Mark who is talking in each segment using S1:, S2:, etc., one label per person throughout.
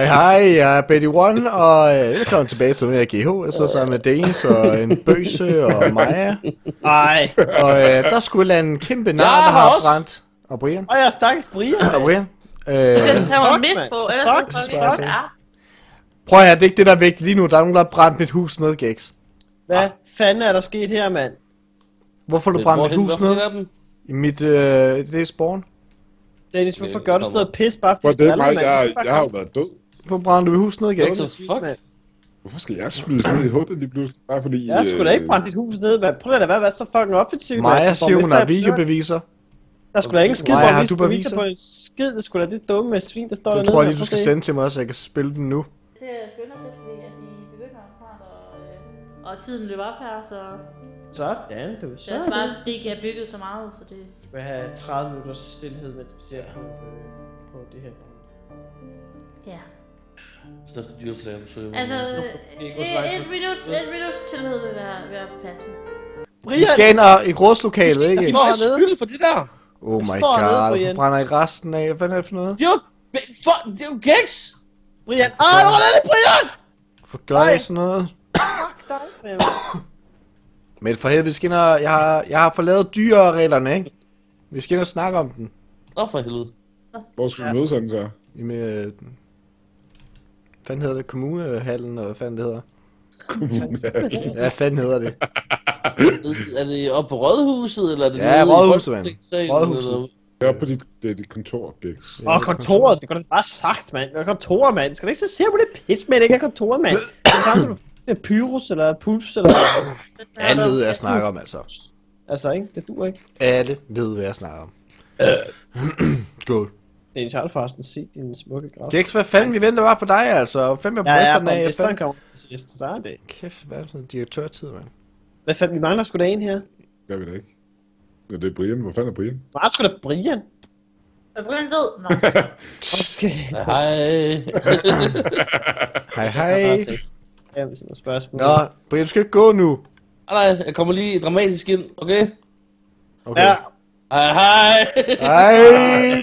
S1: Hej hej, jeg er Betty One, og øh, velkommen tilbage til mere GH. Jeg sidder sammen med Danes og en bøse og Maja.
S2: Ej.
S1: Og øh, der skulle en kæmpe nar, der
S3: har også.
S1: brændt. Og Brian.
S2: Og jeg stakkels Brian.
S1: Og Brian. Øh,
S4: Den tager mis
S2: mand.
S4: på, ellers
S2: Fuck,
S4: er.
S1: prøv at høre, det er ikke det, der er vigtigt lige nu. Der er nogen, der har brændt mit hus ned, Gex.
S2: Hvad fanden er der sket her, mand?
S1: Hvorfor har du brændt mit hus ned? I mit, øh, det er spawn.
S2: Dennis, hvorfor
S3: Det
S2: gør du sådan noget pis bare
S5: For
S2: fordi
S5: det er mig, jeg, jeg har jo været død.
S1: Hvorfor brænder du hus ned, Gex?
S3: What the fuck?
S2: Mand.
S5: Hvorfor skal jeg smides ned i hullet lige pludselig? Bare fordi...
S2: Jeg skulle da ikke
S5: øh,
S2: brænde dit hus ned, mand. Prøv da at være, være så fucking offensiv.
S1: Maja siger, hun har
S2: er
S1: videobeviser.
S2: Der skulle da ikke en skid
S1: Maja,
S2: på,
S1: har du
S2: du beviser på en skid. Det skulle da det dumme med svin, der står
S1: Det
S2: dernede.
S1: tror jeg lige, du skal sende til mig, så jeg kan spille den nu.
S4: Til at skynde os lidt, fordi at vi begynder snart, og, øh, og tiden løber op her, så.
S2: Sådan, du.
S4: det er
S2: Sådan.
S4: smart, fordi ikke er bygget så meget, så det
S2: Vi skal have 30 minutters stillhed, mens vi ser øh, på det her.
S4: ja.
S3: Største dyreplager, så jeg
S4: Altså,
S2: vi
S4: øh, et, et, minut, et minuts tillhed vil være, være passende.
S1: Vi skal ind og, i rådslokalet, ikke?
S3: Hvor er
S2: hernede.
S3: skyld for det der?
S1: Oh my god,
S2: Brian.
S1: hvorfor brænder I resten af? Hvad er det for noget?
S3: Det er jo... For, det er jo gæks!
S2: Brian. Ej, hvor er det, Brian?
S1: Hvorfor gør I sådan noget?
S2: Fuck dig, Brian.
S1: Men for helvede, vi skal ind og, jeg har, jeg har forladet dyrereglerne, ikke? Vi skal ind og snakke om den.
S3: Nå for helvede.
S5: Hvor skal vi mødes henne så?
S1: I med, øh, hvad fanden hedder det? Kommunehallen, og hvad fanden det hedder? Ja, hvad fanden hedder det?
S3: Er det oppe på Rådhuset, eller er det
S1: Ja, Rådhuset, mand. Rådhuset.
S5: Jeg er på dit, det er dit kontor, Gix.
S2: Åh, kontoret, det går da bare sagt, mand. Det er kontoret, mand. Skal du ikke så se på det pis, med, det ikke er kontoret, mand. Det er det samme, som du får Pyrus eller Puls eller...
S1: Alle ved, hvad jeg snakker om, altså.
S2: Altså, ikke? Det duer ikke.
S1: Alle ved, hvad jeg snakker om. Godt.
S2: Det er en Charles forresten se din smukke grav.
S1: Gex, hvad fanden, vi venter bare på dig, altså. Fem med
S2: Ja, ja,
S1: brysterne af. Fem...
S2: kommer til sidst, så er det.
S1: Kæft, hvad er det sådan en direktørtid, mand?
S2: Hvad fanden, vi mangler sgu da en her.
S5: Jeg ved det ikke. Ja, det er Brian. Hvor fanden er Brian?
S2: Var sgu da Brian.
S4: Hvad Brian ved? Nå,
S2: Okay.
S3: Hej.
S1: Hej, hej.
S2: Ja, hvis der er spørgsmål.
S1: Nå, Brian, du skal ikke gå nu.
S3: Nej, nej, jeg kommer lige dramatisk ind, okay?
S1: Okay.
S2: Ja,
S3: Hej, hej.
S1: Hej.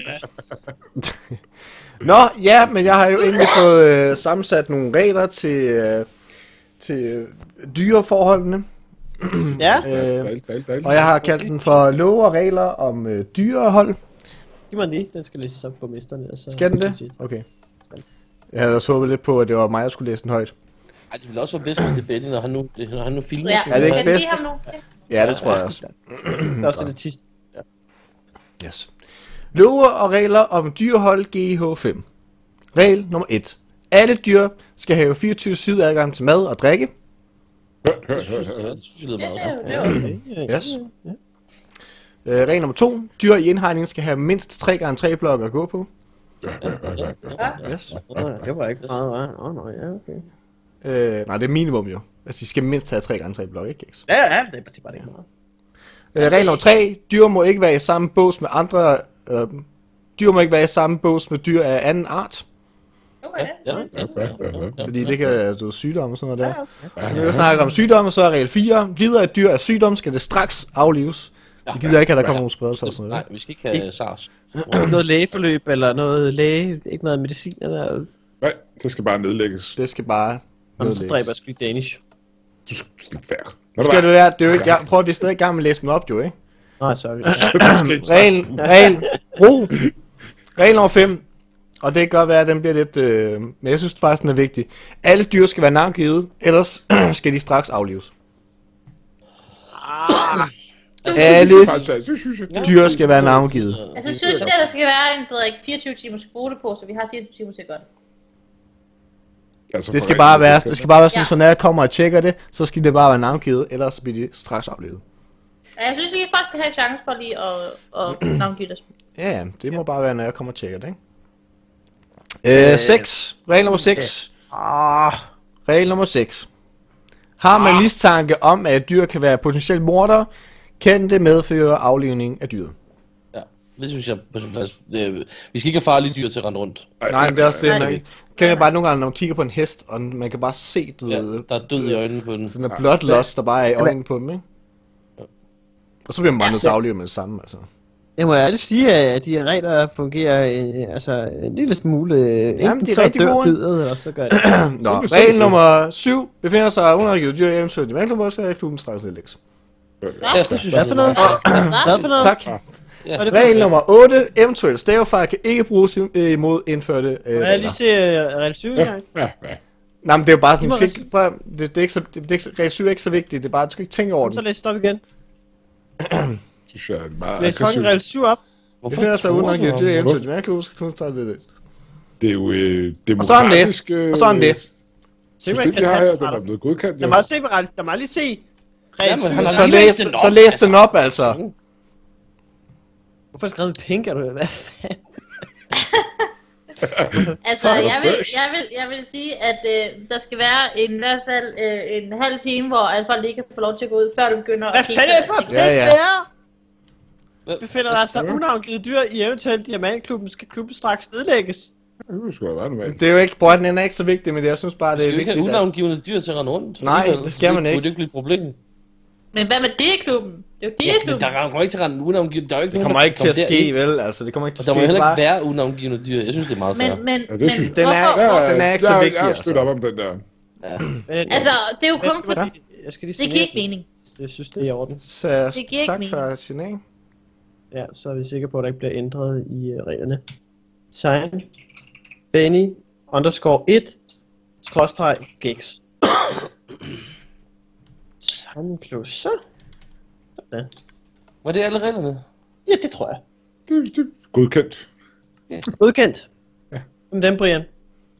S1: Nå, ja, men jeg har jo egentlig fået øh, sammensat nogle regler til, øh, til øh, dyreforholdene.
S2: ja.
S1: Øh,
S5: Dejligt, dejligt, dejligt.
S1: og jeg har kaldt den for love og regler om øh, dyrehold.
S2: Giv mig den lige. Den skal læses op på mesteren. Så
S1: Skal den det? Okay. Jeg havde også håbet lidt på, at det var mig, der skulle læse den højt.
S3: Ej, det ville også være bedst, hvis det er Benny, når han nu, når han nu filmer.
S4: ja.
S1: Er det ikke
S4: den
S1: bedst?
S4: nu?
S1: Ja, det tror jeg også.
S2: Det er også det sidste.
S1: Yes. Love og regler om dyrehold GH5. Regel nummer 1. Alle dyr skal have 24-7 adgang til mad og drikke.
S3: Det synes jeg, det synes jeg lyder
S4: Ja,
S3: meget
S1: Yes. Øh, regel nummer 2. Dyr i indhegning skal have mindst 3 gange 3 blokke at gå på. Yes.
S2: Det var ikke meget? Åh, nå, ja, okay.
S1: Øh, nej, det er minimum jo. Altså, de skal mindst have 3 gange 3 blokke, ikke?
S2: Ja, ja, det er bare- det er bare ikke meget.
S1: Øh, regel nummer 3. Dyr må ikke være i samme bås med andre... Øh, dyr må ikke være i samme bås med dyr af anden art.
S4: Okay.
S3: Ja, ja, ja, ja, ja.
S1: Fordi det kan ved, sygdomme og sådan noget der. Når vi snakker om sygdomme, så er regel 4. Lider et dyr af sygdom, skal det straks aflives. Vi gider ikke, at der kommer nogle spredelser og sådan
S3: Nej,
S1: noget.
S3: vi skal ikke have SARS.
S2: Noget lægeforløb eller noget læge, ikke noget medicin eller...
S5: Nej, det skal bare nedlægges.
S1: Det skal bare...
S2: Jamen, så
S1: nedlægges.
S2: dræber jeg sgu ikke Danish.
S5: Du skal være. Lad
S1: Skal det være, det er jo ikke, jeg prøver, at vi er stadig i gang med at læse dem op, jo, ikke?
S2: Nej, sorry.
S1: Regel, regel, ro. Regel nummer 5. Og det kan godt være, at den bliver lidt... Øh, men jeg synes faktisk, den er vigtig. Alle dyr skal være navngivet, ellers skal de straks aflives. Alle dyr skal være navngivet.
S4: Altså, synes jeg, der skal være en, der ikke 24 timers kvote på, så vi har 24 timer til at gøre det.
S5: Altså,
S1: Det skal bare være, det skal bare være sådan, så når jeg kommer og tjekker det, så skal det bare være navngivet, ellers bliver de straks aflevet.
S4: Ja, Jeg synes lige, at folk skal have en chance for lige at, at navngive deres
S1: Ja, ja, det må bare være, når jeg kommer og tjekker det, ikke? Øh, 6. Regel nummer 6.
S2: Ah,
S1: Regel nummer 6. Har man mistanke om, at et dyr kan være potentielt morder, kan det medføre aflivning af dyret.
S3: Ja, det synes jeg på sin plads. Det, vi skal ikke have farlige dyr til at rende rundt.
S1: Nej, men det er også det, man kan jeg bare nogle gange, når man kigger på en hest, og man kan bare se, du
S3: Ja,
S1: ved,
S3: der er død i øjnene på den.
S1: sådan en bloodlust, der bare er i øjnene på dem, ikke? Og så bliver man bare nødt til at aflive med det samme, altså.
S2: Jeg må ærligt sige, at de her regler fungerer øh, altså en lille smule... Øh,
S1: Jamen, de er
S2: så
S1: rigtig
S2: dør
S1: gode.
S2: dyret, eller så gør det.
S1: Nå, regel nummer 7 befinder sig under givet dyr eventuelt i er klubben straks.
S3: Ja, det synes
S2: Hvad
S3: jeg,
S2: for noget? Hvad for noget?
S1: Tak.
S3: Ja.
S2: Det
S1: Regel nummer 8. Eventuelt stavefejl kan ikke bruges øh, imod indførte øh,
S2: Må jeg
S1: regler.
S2: lige se uh, regel 7
S5: Ja,
S2: engang?
S5: ja, ja.
S1: Nej, men det er jo bare sådan, du skal ikke, prøv, at- det, det, er ikke så, det, det er ikke, så- regel 7 er ikke så vigtigt, det er bare, du skal ikke tænke over
S2: Så
S1: den.
S2: læs stop igen.
S5: synes jeg er meget
S2: Læs fucking regel 7 op.
S3: Hvorfor
S1: Befinder sig
S3: tror
S1: under
S3: du
S1: givet dyr eventuelt Mecklenburg, så klubben straks nedlægges.
S5: Det er jo øh,
S1: Og så er det.
S5: demokratisk... Øh,
S1: Og så er det.
S2: Tage fra
S5: den er blevet godkendt.
S2: Lad
S5: jo.
S2: mig se, lad mig lige se. Regel
S3: Jamen,
S2: 7.
S3: han har
S1: Så
S3: lige
S1: læs, så læs
S3: altså.
S1: den op, altså.
S2: Hvorfor det skrevet med pink? Er du, hvad fanden?
S4: Altså, jeg vil, jeg vil, jeg vil sige, at øh, der skal være en, i hvert fald øh, en halv time, hvor at folk ikke kan få lov til at gå ud, før du begynder
S2: Hvad
S4: at kigge
S2: fanden er det for et
S1: Ja, ja.
S2: det er?
S3: Hvad-
S2: Befinder der sig unavngivet dyr i eventuelt diamantklubben, skal klubben straks nedlægges.
S5: Det være normalt.
S1: Det er jo ikke, bror, den er ikke så vigtig, men jeg synes bare,
S3: Du
S1: det
S3: skal
S1: er
S3: jo ikke have
S1: vigtigt. At...
S3: unavngivende dyr til at rende rundt.
S1: Nej, det skal man
S3: Det
S1: ikke.
S3: er jo ikke et problem.
S4: Men hvad med det-klubben? Det er jo
S3: Ja, men der kommer ikke til at rende unavngivende. Der er jo ikke
S1: Det
S3: nogen,
S1: kommer
S3: der
S1: ikke til at ske,
S3: derind.
S1: vel? Altså, det kommer ikke til
S3: der
S1: at
S3: må
S1: ske. Det
S3: heller
S1: er
S3: ikke
S1: bare...
S3: være unavngivende dyr. Jeg synes, det er meget fair.
S4: Men, men,
S5: Ja, det
S4: men
S5: synes jeg.
S1: Den er-
S4: hvorfor,
S5: Ja,
S1: Den er ikke så
S5: jeg,
S1: vigtig,
S5: Jeg
S1: altså.
S5: støtter op om den der.
S2: Men,
S4: Altså, det er jo kun for...
S2: jeg skal lige
S4: Det giver ikke mening.
S2: Jeg synes, det er i orden.
S1: Så
S4: Det giver ikke
S1: tak
S4: mening.
S1: for signal.
S2: Ja, så er vi sikre på, at der ikke bliver ændret i uh, reglerne. Sign. Benny underscore 1 skråstreg gigs. Sign plus så. Sådan.
S3: Var det alle reglerne?
S2: Ja, det tror jeg.
S5: Det, det godkendt.
S2: Udkendt. Ja. Om den, Brian.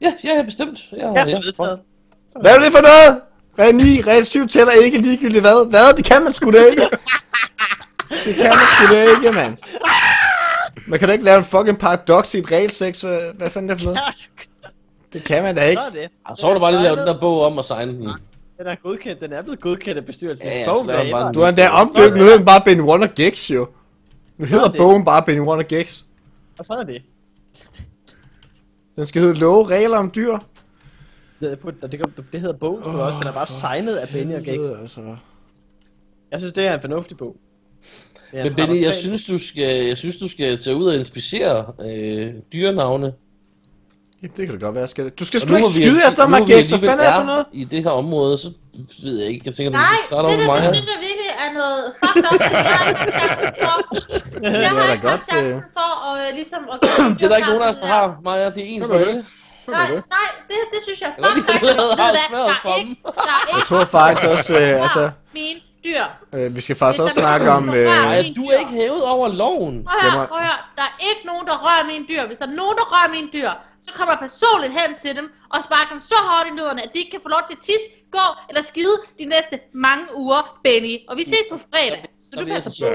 S3: Ja, ja, ja, bestemt. Ja,
S2: Ja, så vedtaget.
S1: Hvad er det for noget? Regel 9, regel 7 tæller ikke ligegyldigt hvad? Hvad? Det kan man sgu da ikke. Det kan man sgu da ikke, mand. Man kan da ikke lave en fucking paradox i et regel 6. Hvad, hvad fanden er det for noget? Det kan man da ikke.
S2: Så er det.
S3: Så var det bare lige at lave den der bog om og signe den.
S2: Den er godkendt. Den er blevet godkendt af bestyrelsen.
S3: Ja, ja,
S2: Bogen er
S3: bare
S1: Du har endda omdøbt nu hedder den bare Benny One og Gex, jo. Nu hedder bogen bare Benny One og Gex.
S2: Og så er det.
S1: Den skal hedde love regler om dyr.
S2: Det, det, det, det hedder bogen sgu også. Den er bare signet af Benny og Gex.
S1: Altså.
S2: Jeg synes, det er en fornuftig bog.
S3: Men
S2: en
S3: Benny, jeg synes, du skal, jeg synes, du skal tage ud og inspicere øh, dyrenavne.
S1: Jamen, det kan det godt være, skal Du skal sgu ikke skyde efter mig. Hvad
S3: alligevel
S1: fanden er det for noget?
S3: I det her område, så ved jeg ikke. Jeg tænker,
S4: Nej, det, det,
S3: med mig.
S4: det synes jeg virkelig er noget fucked up, jeg har ikke haft chancen for. Jeg har ikke
S1: godt,
S4: haft chancen
S1: øh.
S4: for at, øh, ligesom at
S3: Det er der ikke nogen af os, der har. Maja, det er
S5: er
S3: for
S5: det.
S3: alle.
S4: Nej,
S5: det.
S4: nej, det, det synes jeg
S3: allerede har
S4: Ved hvad? Der er ikke, er ikke
S1: Jeg tror faktisk også, øh, altså,
S4: mine dyr.
S1: øh, vi skal faktisk også snakke om... Øh,
S3: Nej, du er ikke hævet over loven.
S4: Prøv at
S1: Det
S4: høre, prøv at høre. Der er ikke nogen, der rører mine dyr. Hvis der er nogen, der rører mine dyr, så kommer jeg personligt hen til dem og sparker dem så hårdt i nødderne, at de ikke kan få lov til at tisse, gå eller skide de næste mange uger, Benny. Og vi ses på fredag, så du passer på.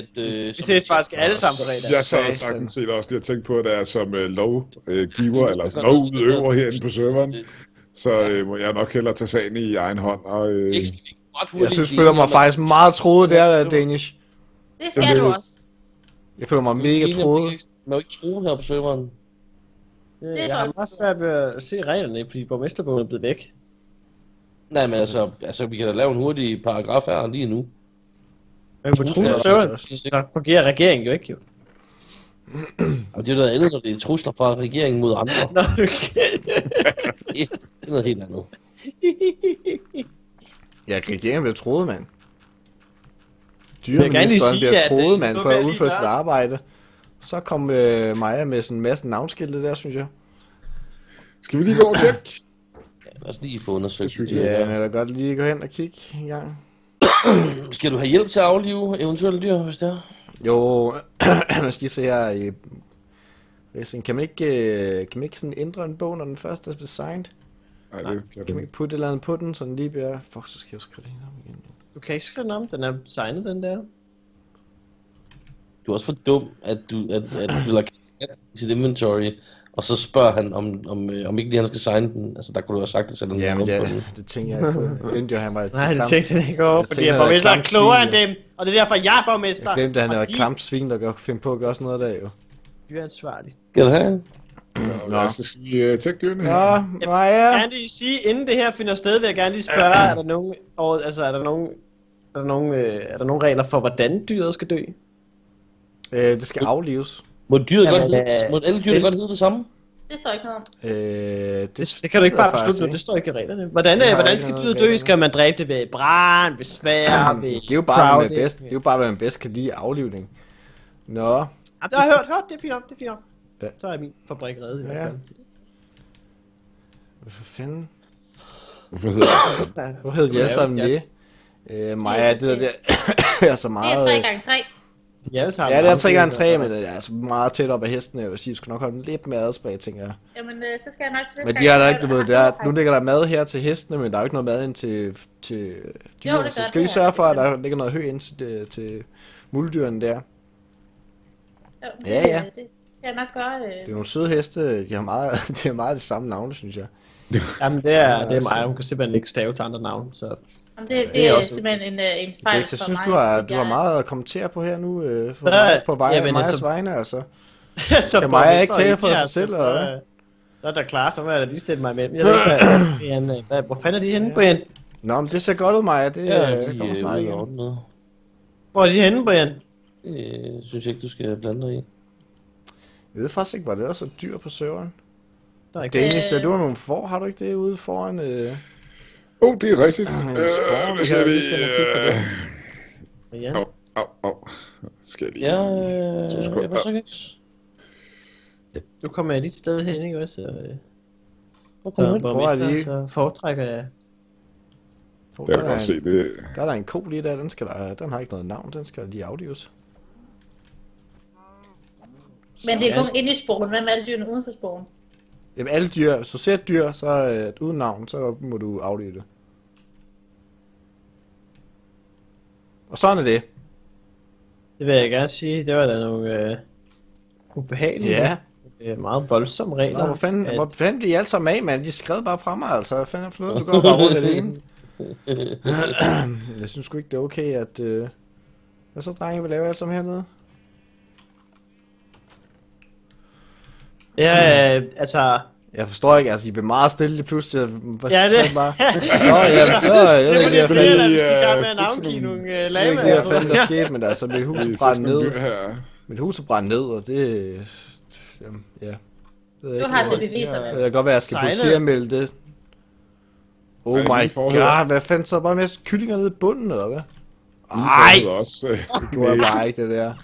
S3: at, øh,
S2: Vi ses faktisk alle sammen på fredag.
S5: Jeg sad sagtens set også lige og tænkt på, at der er som uh, lovgiver, eller lovudøver herinde på serveren, så øh, må jeg nok hellere tage sagen i egen hånd. Og, øh,
S1: jeg synes, føler mig faktisk meget troet der, øh, Danish.
S4: Det skal du
S5: det-
S4: også.
S1: Jeg føler mig mega troet.
S3: Man må ikke tro her på serveren.
S2: Øh,
S4: Det er
S2: Jeg har meget svært ved at se reglerne, fordi borgmesterbogen er blevet væk.
S3: Nej, men altså, altså, vi kan da lave en hurtig paragraf her lige nu.
S2: Men på
S3: Trus-
S2: Trus
S3: Ja,
S2: serveren, så fungerer regeringen jo ikke jo.
S3: Og det er noget andet, når det er trusler fra regeringen mod andre.
S2: Nå, okay.
S3: Det er noget helt andet.
S1: Ja, regeringen bliver troet, mand. Dyreministeren bliver troet,
S2: øh,
S1: mand, på at udføre sit arbejde. Så kom øh, Maja med sådan en masse navnskilte der, synes jeg.
S5: skal vi lige gå og tjekke?
S3: Ja, lad os lige få undersøgt.
S5: Det synes
S3: det.
S1: Ja, men jeg da godt lige gå hen og kigge en gang.
S3: Skal du have hjælp til at aflive eventuelle dyr, hvis det er?
S1: Jo, jeg skal se her i... Racing. Kan man ikke, øh, kan man ikke sådan ændre en bog, når den først er designet?
S5: Nej, det kan
S1: Kan man ikke putte et eller andet på den, så den lige bliver... Fuck, så skal jeg skrive det her igen.
S2: Du kan ikke skrive den om, den er signet, den der.
S3: Du er også for dum, at du, at, at du have skat i sit inventory, og så spørger han, om, om, øh, om ikke lige han skal signe den. Altså, der kunne du have sagt det selv.
S1: Ja, men ja, det tænker jeg ikke på. Jeg glemte jo, at han var et
S2: Nej, det tænkte jeg ikke over, fordi jeg
S1: han er
S2: borgmester er klogere end dem. Og det er derfor, jeg er borgmester.
S1: Jeg glemte, at han et
S2: de-
S1: klamt svin, der godt finde på at gøre sådan noget der, jo.
S2: De er ansvarlige.
S3: Skal du have en?
S5: Nå, lad os lige uh, tjekke dyrene her.
S1: Ja,
S2: Jeg vil
S1: Maja.
S2: gerne lige sige, inden det her finder sted, vil jeg gerne lige spørge, er der nogen, og, altså, er der nogen, er der nogen, øh, er der nogen regler for, hvordan dyret skal dø?
S1: Øh, det skal aflives.
S3: Må dyret
S2: Jamen,
S3: godt hedde,
S2: øh,
S3: må alle dyrene
S2: det-
S3: godt hedde det samme?
S4: Det står ikke noget om.
S1: Øh, det,
S2: Det, det kan du ikke bare
S1: faktisk
S2: beslutte
S1: ikke.
S2: det står ikke i reglerne. Hvordan,
S1: Det
S2: øh, hvordan skal dyret dø? Skal man dræbe det ved brand, ved svær, ved
S1: Det er jo bare, hvad man bedst, det er jo bare, hvad man bedst kan lide af aflivning. Nå,
S2: Ja, det har jeg hørt, hørt, det er fint om, det er fint om.
S1: Ja.
S2: Så er min fabrik reddet i
S1: Ja.
S2: hvert fald.
S1: hvad for fanden?
S5: Hvorfor hedder det sådan?
S2: Ja.
S1: Hvor hed de alle sammen det? Øh, Maja, det der, der er så
S4: Det
S1: meget...
S4: er
S1: øh,
S4: 3 gange 3
S2: De alle sammen
S1: Ja, er 3 gange 3
S2: fede,
S1: men det er altså meget tæt op af hesten. Jeg vil sige, skal nok holde dem lidt mere adspredt, tænker jeg.
S4: Jamen, øh, så skal jeg nok til det.
S1: Men de har da ikke, du ved, der, nu ligger der mad her til hestene, men der er jo ikke noget mad ind til, til dyrene.
S4: det
S1: så skal vi sørge for, at der ligger noget hø ind til, til muldyrene der.
S4: Jo, det,
S1: Ja, ja.
S4: øh, Det skal jeg nok gøre. Øh.
S1: Det er nogle søde heste, de har meget, de har meget det samme navne, synes jeg.
S2: Jamen, det er, det er
S1: altså-
S2: mig, hun kan simpelthen ikke stave til andre navne, så...
S4: Jamen, det, det,
S2: det er
S4: er,
S2: også
S4: simpelthen en, øh, en fejl
S1: jeg
S4: for
S1: synes,
S4: mig.
S1: du har, du har
S4: jeg-
S1: meget at kommentere på her nu, øh, for
S2: Ja,
S1: mig, på vej,
S2: jamen,
S1: Majas
S2: altså-
S1: vegne, altså.
S2: så
S1: Kan Maja ikke
S2: så
S1: tale for sig selv,
S2: så-
S1: eller hvad?
S2: Så er der klar, så må jeg da lige stille mig imellem. Jeg ved ikke, hvad, Brian, øh, hvad, hvor fanden er de henne, Brian?
S1: Nå, men det ser godt ud, Maja. Det
S3: Ja,
S1: øh,
S3: lige
S1: kommer snart
S3: og ordne noget.
S2: Hvor er de henne, Brian?
S3: Det synes jeg ikke, du skal blande dig i.
S1: Jeg ved faktisk ikke, hvor det er så dyr på serveren.
S2: Der er ikke
S1: Det
S4: Øh.
S1: du har nogle får, har du ikke det ude foran? Øh...
S5: Oh, det er rigtigt.
S1: Øh,
S5: Øh, hvad skal
S1: kan-
S5: vi...
S1: det.
S2: Brian.
S5: Au, au, au. Skal jeg lige...
S3: Ja, øh,
S5: To sekunder.
S3: jeg var så ikke.
S2: Nu kommer jeg lige et sted hen, ikke også? Så, øh,
S3: Hvor kommer du ind?
S1: Hvor er
S2: borgmester,
S1: de?
S2: så foretrækker jeg...
S1: Oh,
S5: Jeg
S1: der,
S5: kan
S1: er
S5: godt se det.
S1: der er der en ko lige der, den, skal der, den har ikke noget navn, den skal lige aflives.
S4: Men det er kun inde i sporen. Hvad med alle dyrene uden for sporen?
S1: Jamen alle dyr, hvis du ser et dyr, så øh, uden navn, så må du aflive det. Og sådan er det.
S2: Det vil jeg gerne sige, det var da nogle øh, ubehagelige,
S1: Ja.
S2: øh, meget voldsomme regler.
S1: Nå, hvor fanden,
S2: at-
S1: hvor fanden bliver I alle sammen af, mand? De skred bare fra mig, altså. Hvad fanden er for noget? Du går bare rundt alene. jeg synes sgu ikke, det er okay, at... Øh... Hvad så, drenge, vi laver alle sammen hernede?
S2: Ja, øh, altså...
S1: Jeg forstår ikke, altså, I bliver meget stille lige pludselig. Hvad
S2: Ja, det-
S1: bare... Nå, jamen, så... Jeg ved
S2: Det
S1: ikke,
S2: var lige
S1: fanden...
S2: det, at
S5: øh,
S2: med at navngive nogle øh,
S1: Jeg ved ikke, hvad fanden der skete, men altså, mit hus
S5: Vi
S1: brændt
S5: sådan nogle
S1: ned. Mit hus er brændt ned, og det... Jamen, ja. Jeg
S4: Du har til beviserne.
S1: Det kan godt være, at jeg skal politianmelde det. Oh my god, hvad fanden så bare med kyllinger nede i bunden, eller hvad?
S5: Ej!
S1: Ej,
S5: Også, øh,
S1: det gjorde jeg bare ikke, det der.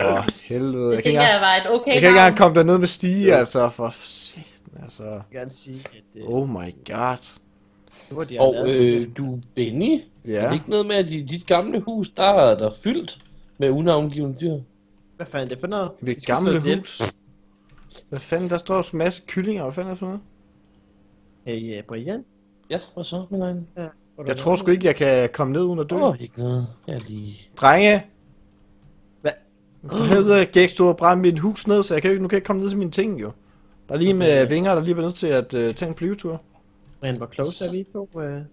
S1: For helvede. Jeg
S4: Det
S1: kan ikke
S4: tænker
S1: engang,
S4: jeg var et okay
S1: jeg kan ikke engang komme derned med stige, altså. For satan, altså.
S2: Jeg vil gerne sige, at øh,
S1: Oh my god.
S2: var de
S3: Og øh, du, Benny, er
S1: Ja.
S3: det ikke noget med, at i dit gamle hus, der er der fyldt med unavngivende dyr?
S2: Hvad fanden er det for noget?
S1: I gamle hus. Hvad fanden, der står en masse kyllinger. Hvad fanden er det for noget?
S2: Hey, uh, Brian?
S3: Ja, hvad så, min egen?
S2: Ja, er
S1: Jeg tror sgu ikke, jeg kan komme ned uden at dø.
S3: Åh, oh, ikke noget. Jeg er lige...
S1: Drenge!
S2: Hvad?
S1: For helvede, Gæk stod og brændte mit hus ned, så jeg kan ikke, nu kan jeg ikke komme ned til mine ting, jo. Der er lige med vinger, der lige er nødt til at uh, tage en flyvetur.
S2: Brian, hvor close er vi på? Uh...
S3: Det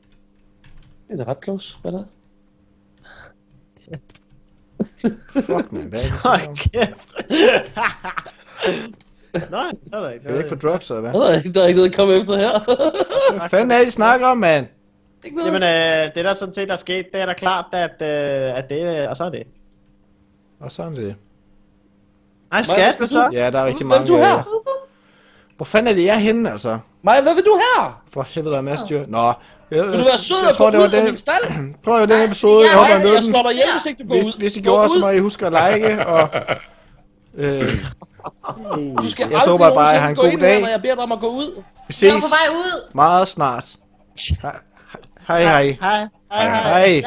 S3: er da ret close, hvad er det?
S1: Fuck, man, hvad er det, jeg
S2: Hold kæft! Nej, så er der ikke
S1: Er det ikke på drugs, eller hvad?
S3: Der er ikke, der er ikke noget at komme efter her.
S1: Hvad fanden er det, I snakker om, mand?
S2: Jamen, øh, det der sådan set er sket, det er da klart, at, øh, at det, og så er det.
S1: Og sådan er det.
S2: Nej,
S3: hvad
S2: skat,
S3: skal
S2: hvad så?
S1: Ja, der er rigtig
S3: Hvem er
S1: mange...
S3: du her?
S1: øh, Hvor fanden er det, jeg er henne, altså?
S3: Maj, hvad vil du her?
S1: For helvede, der er masser af dyr. Nå, jeg,
S3: Vil du være sød og gå ud af min stald?
S1: Prøv at den episode, jeg håber, jeg nød
S3: jeg
S1: den.
S3: slår dig ihjel, hvis ikke du går
S1: Hvis,
S3: ud.
S1: hvis I
S3: Gå
S1: gjorde, så må I huske at like, og... Øh,
S3: Du skal
S1: Jeg så bare, at jeg har en god
S3: ind her,
S1: dag.
S3: når jeg beder dig om at gå ud.
S1: vi
S4: Jeg
S1: ses
S4: er på vej ud.
S1: meget snart. Hej, hej. hej.
S2: Hej, hej, hej.
S4: Hej.